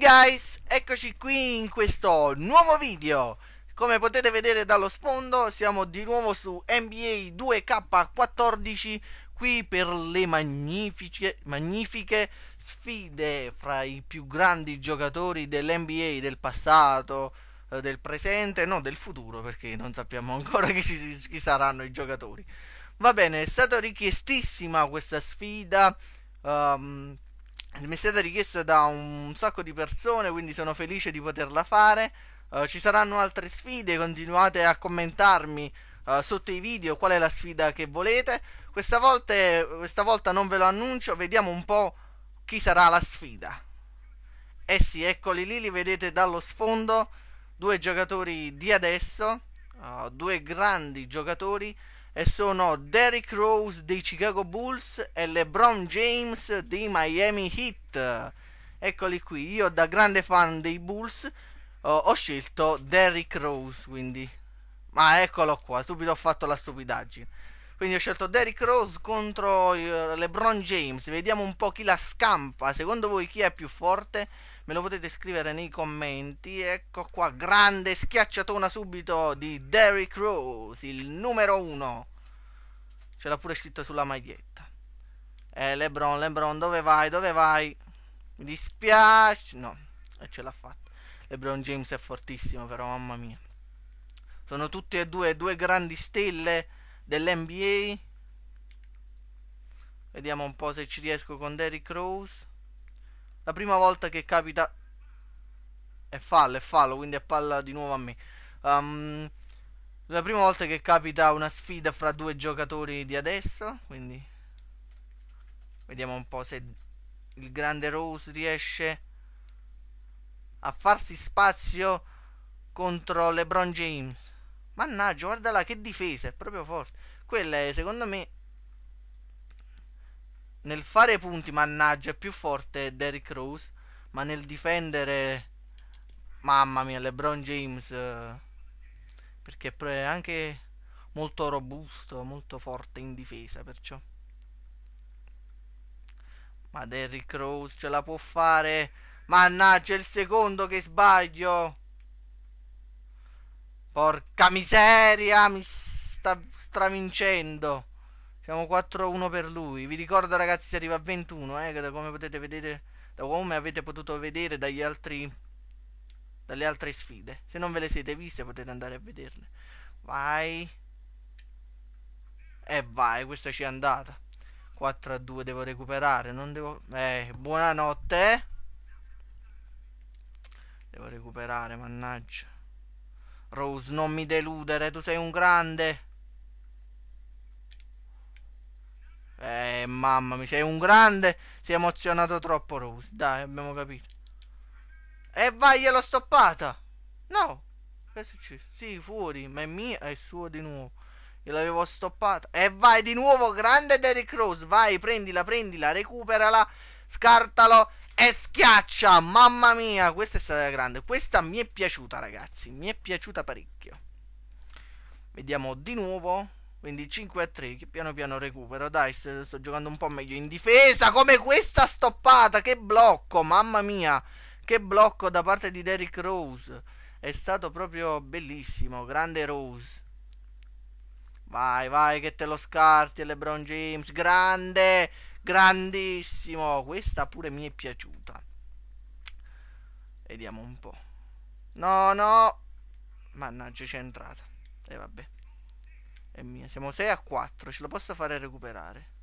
guys, eccoci qui in questo nuovo video. Come potete vedere dallo sfondo siamo di nuovo su NBA 2K14 Qui per le magnifiche, magnifiche sfide fra i più grandi giocatori dell'NBA del passato, eh, del presente, no del futuro perché non sappiamo ancora chi, chi saranno i giocatori. Va bene, è stata richiestissima questa sfida um, mi è stata richiesta da un sacco di persone, quindi sono felice di poterla fare. Uh, ci saranno altre sfide, continuate a commentarmi uh, sotto i video qual è la sfida che volete. Questa volta, questa volta non ve lo annuncio, vediamo un po' chi sarà la sfida. Eh sì, eccoli lì, li vedete dallo sfondo, due giocatori di adesso, uh, due grandi giocatori e sono Derrick Rose dei Chicago Bulls e LeBron James dei Miami Heat. Eccoli qui, io da grande fan dei Bulls ho, ho scelto Derrick Rose, quindi... Ma eccolo qua, subito ho fatto la stupidaggine. Quindi ho scelto Derrick Rose contro uh, LeBron James. Vediamo un po' chi la scampa. Secondo voi chi è più forte? Me lo potete scrivere nei commenti. Ecco qua, grande schiacciatona subito di Derrick Rose, il numero uno. Ce l'ha pure scritto sulla maglietta. Eh, Lebron, Lebron, dove vai? Dove vai? Mi dispiace. No, e ce l'ha fatta. Lebron James è fortissimo, però, mamma mia. Sono tutti e due due grandi stelle dell'NBA. Vediamo un po' se ci riesco con Derrick Rose. La prima volta che capita... È fallo, è fallo, quindi è palla di nuovo a me. Um, la prima volta che capita una sfida fra due giocatori di adesso, quindi vediamo un po' se il grande Rose riesce a farsi spazio contro LeBron James. Mannaggia, guarda là che difesa, è proprio forte. Quella è, secondo me, nel fare punti, mannaggia, è più forte Derrick Rose, ma nel difendere, mamma mia, LeBron James... Uh, perché è anche molto robusto, molto forte in difesa, perciò. Ma Derrick Rose ce la può fare. Mannaggia il secondo che sbaglio. Porca miseria, mi sta stravincendo. Siamo 4-1 per lui. Vi ricordo ragazzi si arriva a 21, eh, da come potete vedere, da come avete potuto vedere dagli altri dalle altre sfide. Se non ve le siete viste potete andare a vederle. Vai. E vai, questa ci è andata. 4 a 2 devo recuperare, non devo... Eh, buonanotte. Eh. Devo recuperare, mannaggia. Rose, non mi deludere, tu sei un grande. Mamma mi sei un grande. Si è emozionato troppo Rose. Dai, abbiamo capito. E vai, gliel'ho stoppata. No. Che è successo? Sì, fuori, ma è mia, è suo di nuovo. Io l'avevo stoppata. E vai di nuovo, grande Derrick Rose. Vai, prendila, prendila, recuperala, scartalo e schiaccia. Mamma mia, questa è stata grande. Questa mi è piaciuta, ragazzi. Mi è piaciuta parecchio. Vediamo di nuovo. Quindi 5 a 3, che piano piano recupero. Dai, sto, giocando un po' meglio in difesa. Come questa stoppata, che blocco, mamma mia. Che blocco da parte di Derrick Rose. È stato proprio bellissimo. Grande Rose. Vai, vai, che te lo scarti, LeBron James. Grande, grandissimo. Questa pure mi è piaciuta. Vediamo un po'. No, no. Mannaggia, c'è entrata. E eh, vabbè. È mia. Siamo 6 a 4. Ce la posso fare recuperare.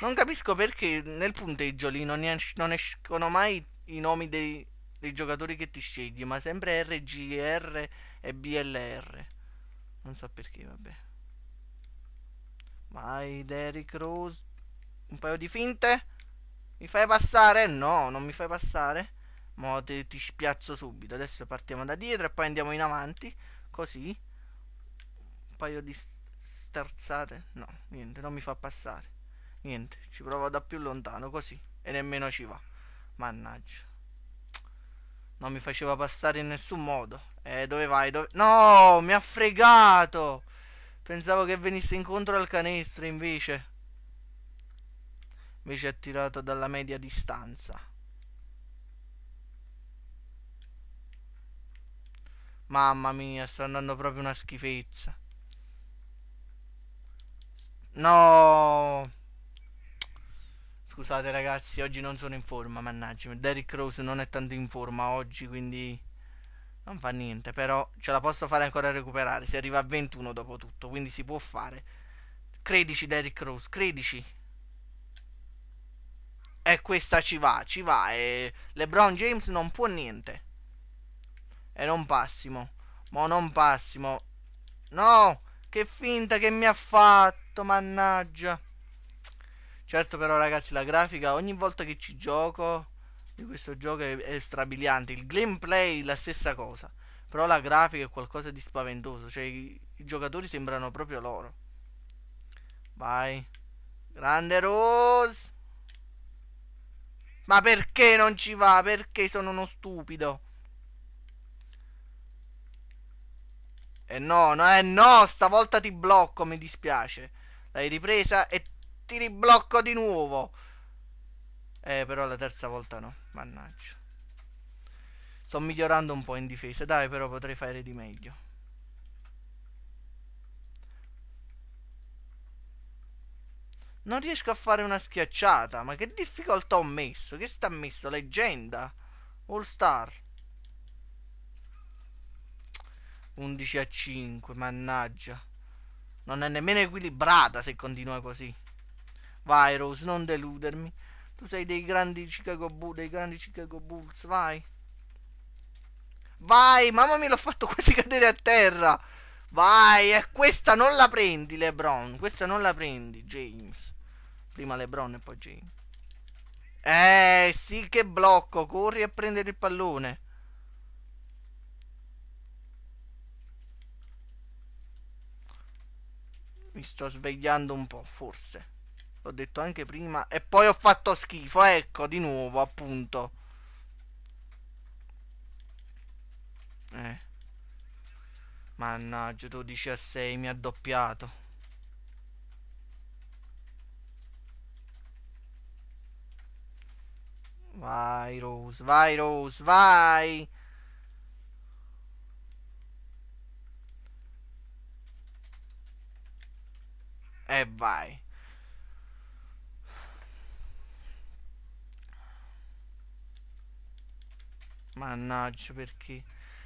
Non capisco perché nel punteggio lì non, es non escono mai i nomi dei, dei giocatori che ti scegli, ma sempre RGR e BLR. Non so perché, vabbè. Vai, Derrick Rose. Un paio di finte. Mi fai passare? No, non mi fai passare. Mo ti, ti spiazzo subito. Adesso partiamo da dietro e poi andiamo in avanti. Così. Paio di sterzate. No, niente, non mi fa passare. Niente, ci provo da più lontano così. E nemmeno ci va. Mannaggia. Non mi faceva passare in nessun modo. Eh, dove vai? Dove... No, mi ha fregato. Pensavo che venisse incontro al canestro, invece. Invece ha tirato dalla media distanza. Mamma mia, sta andando proprio una schifezza. No. Scusate ragazzi, oggi non sono in forma, mannaggia. Derrick Rose non è tanto in forma oggi, quindi non fa niente, però ce la posso fare ancora a recuperare. Si arriva a 21 dopo tutto, quindi si può fare. Credici Derrick Rose, credici. E questa ci va, ci va. E LeBron James non può niente. E non passimo. Ma non passimo. No, che finta che mi ha fatto, mannaggia. Certo però ragazzi la grafica ogni volta che ci gioco di questo gioco è, è strabiliante. Il gameplay la stessa cosa. Però la grafica è qualcosa di spaventoso. Cioè i, i giocatori sembrano proprio loro. Vai. Grande Rose. Ma perché non ci va? Perché sono uno stupido? E eh no, no, eh no, stavolta ti blocco, mi dispiace. L'hai ripresa e ti riblocco di nuovo. Eh, però la terza volta no, mannaggia. Sto migliorando un po' in difesa, dai, però potrei fare di meglio. Non riesco a fare una schiacciata, ma che difficoltà ho messo? Che sta messo? Leggenda? All Star? 11 a 5, mannaggia. Non è nemmeno equilibrata se continua così. Vai Rose, non deludermi. Tu sei dei grandi Chicago Bulls, dei grandi Chicago Bulls, vai. Vai, mamma mia, l'ho fatto quasi cadere a terra. Vai, e questa non la prendi, LeBron. Questa non la prendi, James. Prima LeBron e poi James. Eh, sì che blocco, corri a prendere il pallone. Mi sto svegliando un po', forse. L'ho detto anche prima. E poi ho fatto schifo. Ecco, di nuovo, appunto. Eh. Mannaggia, 12 a 6 mi ha doppiato. Vai Rose, vai Rose, vai! E vai. Mannaggia perché?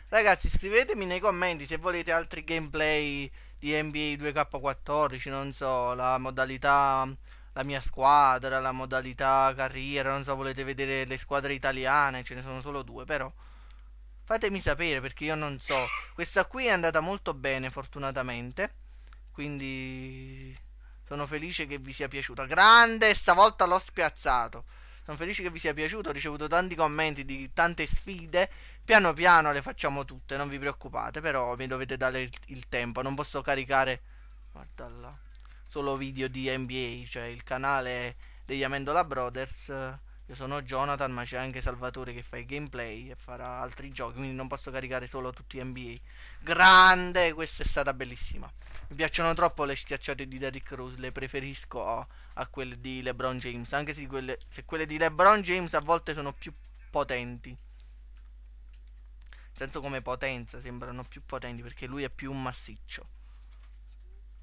Ragazzi scrivetemi nei commenti se volete altri gameplay di NBA 2K14 Non so la modalità La mia squadra La modalità carriera Non so volete vedere le squadre italiane Ce ne sono solo due però Fatemi sapere perché io non so. Questa qui è andata molto bene fortunatamente. Quindi Sono felice che vi sia piaciuta Grande stavolta l'ho spiazzato sono felice che vi sia piaciuto, ho ricevuto tanti commenti di tante sfide. Piano piano le facciamo tutte, non vi preoccupate, però mi dovete dare il, il tempo. Non posso caricare, guarda là, solo video di NBA, cioè il canale degli Amendola Brothers io sono Jonathan, ma c'è anche Salvatore che fa i gameplay e farà altri giochi, quindi non posso caricare solo tutti NBA. Grande, questa è stata bellissima. Mi piacciono troppo le schiacciate di Derrick Rose, le preferisco a, quelle di LeBron James, anche se quelle, se quelle di LeBron James a volte sono più potenti. Nel senso come potenza sembrano più potenti perché lui è più massiccio.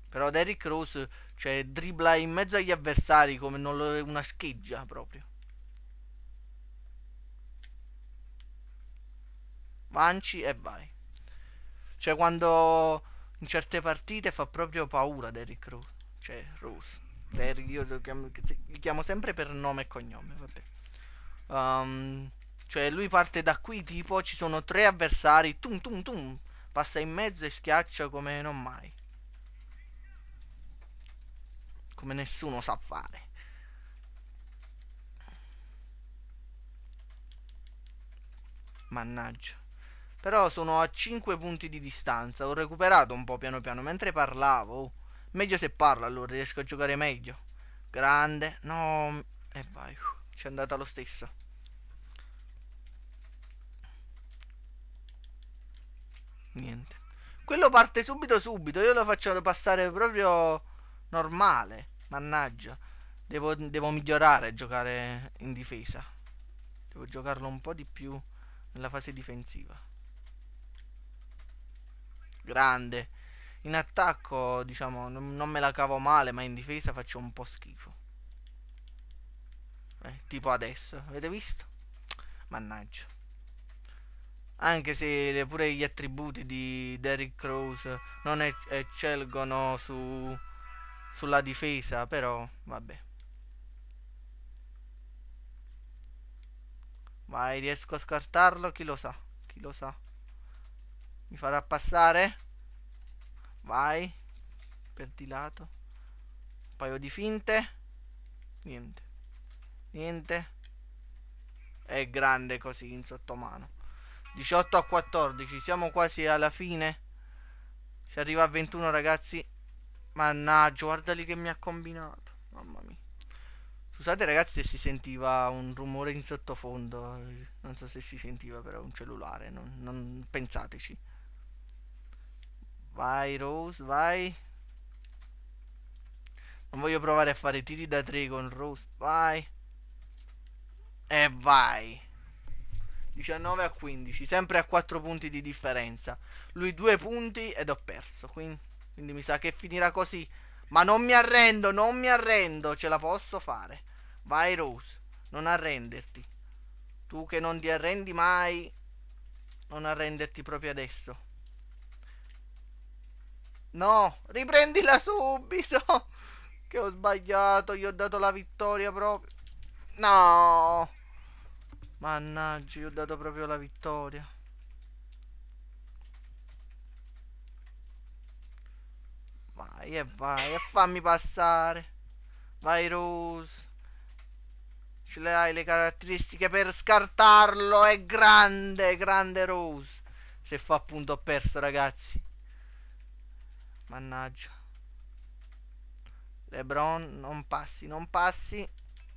Però Derrick Rose, cioè, dribbla in mezzo agli avversari come lo, una scheggia proprio. Manci e vai. Cioè quando in certe partite fa proprio paura Derrick Rose. Cioè Rose. Derrick, io lo chiamo, li chiamo sempre per nome e cognome, vabbè. Um, cioè lui parte da qui tipo ci sono tre avversari, tum tum tum, passa in mezzo e schiaccia come non mai. Come nessuno sa fare. Mannaggia. Però sono a 5 punti di distanza. Ho recuperato un po' piano piano mentre parlavo. Meglio se parlo allora, riesco a giocare meglio. Grande. No. E vai. Ci è andata lo stesso. Niente. Quello parte subito subito. Io lo faccio passare proprio normale. Mannaggia. Devo, devo migliorare a giocare in difesa. Devo giocarlo un po' di più nella fase difensiva. Grande. In attacco, diciamo, non, non me la cavo male, ma in difesa faccio un po' schifo. Eh, tipo adesso, avete visto? Mannaggia. Anche se pure gli attributi di Derrick Rose non eccelgono su, sulla difesa, però vabbè. Vai, riesco a scartarlo, chi lo sa? Chi lo sa? Mi farà passare? Vai. Per di lato. Un paio di finte. Niente. Niente. È grande così in sottomano. 18 a 14. Siamo quasi alla fine. Si arriva a 21 ragazzi. Mannaggia, guarda lì che mi ha combinato. Mamma mia. Scusate ragazzi se si sentiva un rumore in sottofondo. Non so se si sentiva però un cellulare. Non, non pensateci. Vai Rose, vai. Non voglio provare a fare tiri da 3 con Rose. Vai. E vai. 19 a 15, sempre a 4 punti di differenza. Lui 2 punti ed ho perso. Quindi, quindi mi sa che finirà così. Ma non mi arrendo, non mi arrendo. Ce la posso fare. Vai Rose, non arrenderti. Tu che non ti arrendi mai, non arrenderti proprio adesso. No, riprendila subito. Che ho sbagliato, gli ho dato la vittoria proprio. No. Mannaggia, gli ho dato proprio la vittoria. Vai e vai e fammi passare. Vai Rose. Ce le hai le caratteristiche per scartarlo. È grande, grande Rose. Se fa appunto ho perso ragazzi. Mannaggia. Lebron, non passi, non passi.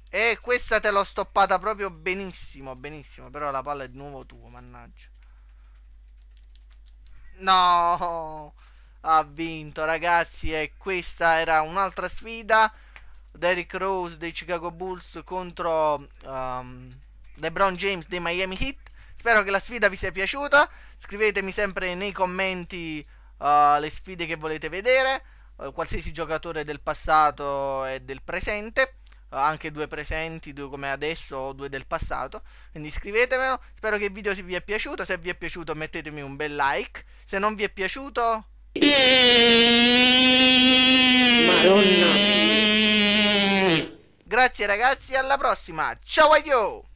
E questa te l'ho stoppata proprio benissimo, benissimo. Però la palla è di nuovo tua, mannaggia. No, ha vinto ragazzi e questa era un'altra sfida. Derrick Rose dei Chicago Bulls contro um, LeBron James dei Miami Heat. Spero che la sfida vi sia piaciuta. Scrivetemi sempre nei commenti uh, le sfide che volete vedere, uh, qualsiasi giocatore del passato e del presente, uh, anche due presenti, due come adesso o due del passato. Quindi iscrivetemelo. Spero che il video vi è piaciuto. Se vi è piaciuto mettetemi un bel like. Se non vi è piaciuto... Madonna. Grazie ragazzi, alla prossima. Ciao a you!